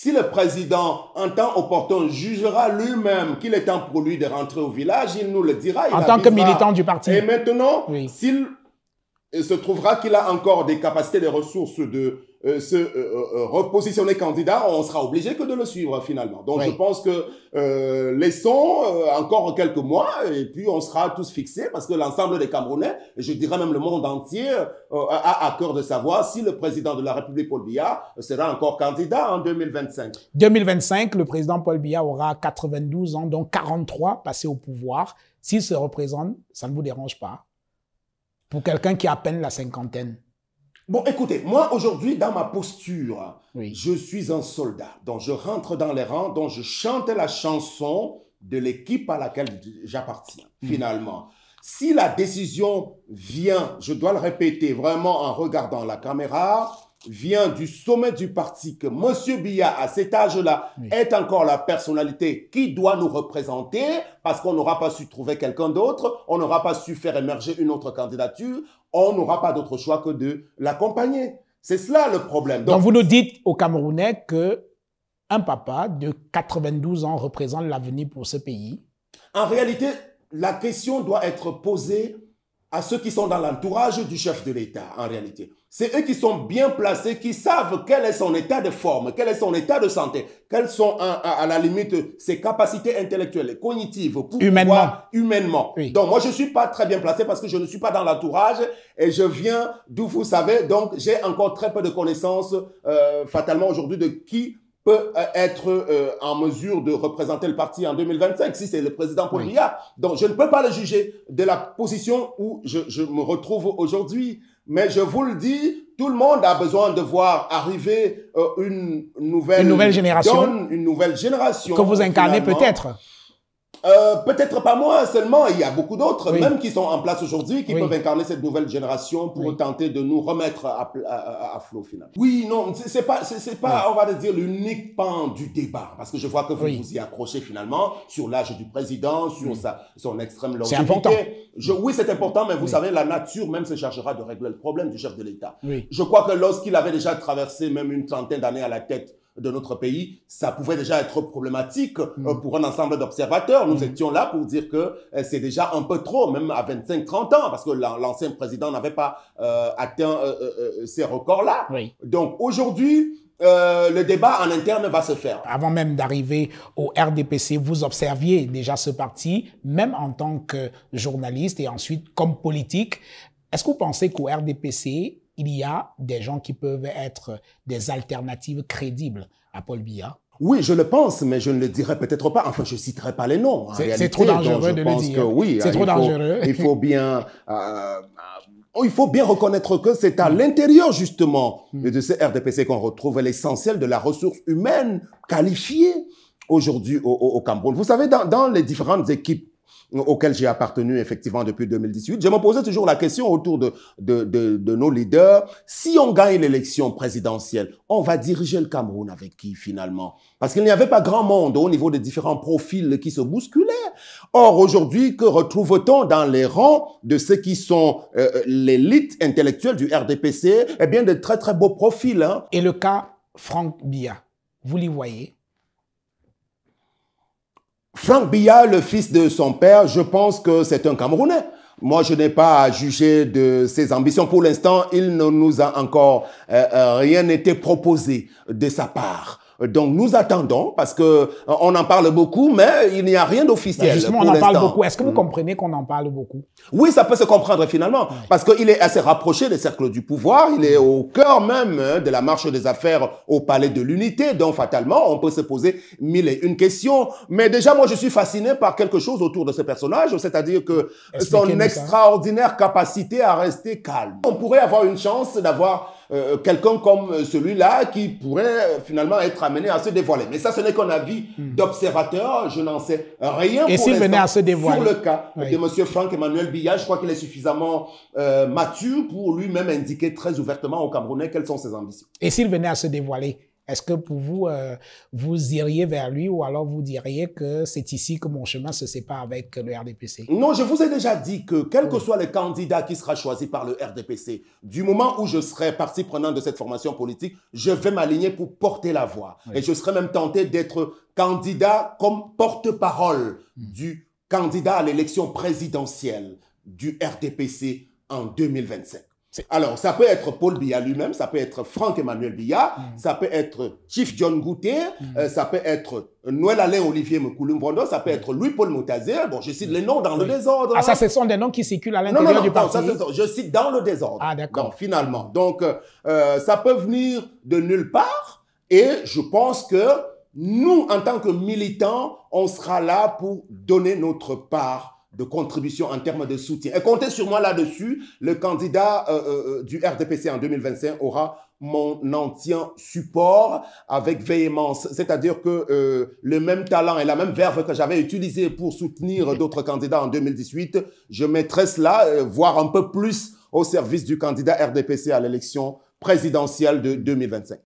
Si le président, en temps opportun, jugera lui-même qu'il est temps pour lui de rentrer au village, il nous le dira. en tant que militant du parti. Et maintenant, s'il se trouvera qu'il a encore des capacités, des ressources de euh, se euh, euh, repositionner candidat, on sera obligé que de le suivre finalement. Donc je pense que laissons encore quelques mois et puis on sera tous fixés parce que l'ensemble des Camerounais, je dirais même le monde entier, a à cœur de savoir si le président de la République Paul Biya sera encore candidat en 2025. 2025, le président Paul Biya aura 92 ans, donc 43 passés au pouvoir. S'il se représente, ça ne vous dérange pas? Pour quelqu'un qui a à peine la cinquantaine Bon, écoutez, moi aujourd'hui, dans ma posture, je suis un soldat. Donc, je rentre dans les rangs, donc je chante la chanson de l'équipe à laquelle j'appartiens, hmm. finalement. Si la décision vient, je dois le répéter vraiment en regardant la caméra, vient du sommet du parti que M. Biya, à cet âge-là, est encore la personnalité qui doit nous représenter parce qu'on n'aura pas su trouver quelqu'un d'autre, on n'aura pas su faire émerger une autre candidature, on n'aura pas d'autre choix que de l'accompagner. C'est cela le problème. Donc, vous nous dites aux Camerounais que un papa de 92 ans représente l'avenir pour ce pays. En réalité, la question doit être posée à ceux qui sont dans l'entourage du chef de l'État, en réalité. C'est eux qui sont bien placés, qui savent quel est son état de forme, quel est son état de santé, quelles sont à, la limite ses capacités intellectuelles cognitives pour humainement. Pouvoir, humainement. Donc moi je suis pas très bien placé parce que je ne suis pas dans l'entourage et je viens d'où vous savez, donc j'ai encore très peu de connaissances euh, fatalement aujourd'hui de qui peut euh, être euh, en mesure de représenter le parti en 2025 si c'est le président Paul Donc je ne peux pas le juger de la position où je, je me retrouve aujourd'hui. Mais je vous le dis, tout le monde a besoin de voir arriver euh, une nouvelle, une nouvelle génération, une nouvelle génération que vous incarnez peut-être. Euh, peut-être pas moi seulement, il y a beaucoup d'autres, même qui sont en place aujourd'hui, qui peuvent incarner cette nouvelle génération pour tenter de nous remettre à, à, flot finalement. Oui, non, c'est pas, c'est pas, on va dire, l'unique pan du débat, parce que je vois que vous vous y accrochez finalement sur l'âge du président, sur sa, son extrême longévité. C'est important. Je, oui, c'est important, mais vous savez, la nature même se chargera de régler le problème du chef de l'État. Je crois que lorsqu'il avait déjà traversé même une trentaine d'années à la tête de notre pays, ça pouvait déjà être problématique euh, mm. pour un ensemble d'observateurs. Nous mm. étions là pour dire que euh, c'est déjà un peu trop, même à 25-30 ans, parce que l'ancien président n'avait pas euh, atteint ces records-là. Donc aujourd'hui, le débat en interne va se faire. Avant même d'arriver au RDPC, vous observiez déjà ce parti, même en tant que journaliste et ensuite comme politique. Est-ce que vous pensez qu'au RDPC, il y a des gens qui peuvent être des alternatives crédibles à Paul Biya oui, je le pense, mais je ne le dirai peut-être pas. Enfin, je citerai pas les noms. C'est trop dangereux de le dire. oui, c'est trop dangereux. il faut bien, euh, euh, il faut bien reconnaître que c'est à l'intérieur justement hmm. de ce RDPC qu'on retrouve l'essentiel de la ressource humaine qualifiée aujourd'hui au, au, Cameroun. Vous savez, dans, dans les différentes équipes auquel j'ai appartenu effectivement depuis 2018. Je me posais toujours la question autour de, de, de, de nos leaders. Si on gagne l'élection présidentielle, on va diriger le Cameroun avec qui finalement? Parce qu'il n'y avait pas grand monde au niveau des différents profils qui se bousculaient. Or, aujourd'hui, que retrouve-t-on dans les rangs de ceux qui sont euh, l'élite intellectuelle du RDPC Eh bien, de très très beaux profils. Hein. Et le cas Franck Bia, vous l'y voyez? Franck Biya, le fils de son père, je pense que c'est un Camerounais. Moi, je n'ai pas à juger de ses ambitions. Pour l'instant, il ne nous a encore euh, euh, rien été proposé de sa part. Donc nous attendons parce que euh, on en parle beaucoup, mais il n'y a rien d'officiel. Justement, on en parle beaucoup. Est-ce que vous mm. comprenez qu'on en parle beaucoup? Oui, ça peut se comprendre finalement parce qu'il est assez rapproché des cercles du pouvoir. Il est au cœur même hein, de la marche des affaires au Palais de l'Unité. Donc fatalement, on peut se poser mille et une questions. Mais déjà, moi, je suis fasciné par quelque chose autour de ce personnage, c'est-à-dire que son extraordinaire capacité à rester calme. On pourrait avoir une chance d'avoir euh, quelqu'un comme euh, celui-là qui pourrait euh, finalement être amené à se dévoiler. Mais ça, ce n'est qu'un avis hmm. d'observateur. Je n'en sais rien Et s'il venait à se dévoiler Sur le cas de M. Franck Emmanuel Billard, je crois qu'il est suffisamment mature pour lui-même indiquer très ouvertement aux Camerounais quelles sont ses ambitions. Et s'il venait à se dévoiler, Est-ce que pour vous, euh, vous iriez vers lui ou alors vous diriez que c'est ici que mon chemin se sépare avec le RDPC Non, je vous ai déjà dit que quel que soit le candidat qui sera choisi par le RDPC, du moment où je serai partie prenante de cette formation politique, je vais m'aligner pour porter la voix. Et je serai même tenté d'être candidat comme porte-parole hmm. du candidat à l'élection présidentielle du RDPC en 2025. Alors, ça peut être Paul Biya lui-même, ça peut être Franck-Emmanuel Biya, mm. ça peut être Chief John Gouté, mm. euh, ça peut être Noël Alain Olivier Moukoulou ça peut mm. être Louis-Paul Moutazer. Bon, je cite les noms dans le désordre. Ah, ça, ce sont des noms qui circulent à l'intérieur du parti. Non, ça, je cite dans le désordre. Ah, d'accord. finalement. Donc, euh, ça peut venir de nulle part et je pense que nous, en tant que militants, on sera là pour donner notre part de contribution en termes de soutien. Et comptez sur moi là-dessus. Le candidat euh, euh, euh, du RDPC en 2025 aura mon entier support avec véhémence. C'est-à-dire que le même talent et la même verve que j'avais utilisé pour soutenir d'autres candidats en 2018, je mettrai cela, voire un peu plus, au service du candidat RDPC à l'élection présidentielle de 2025.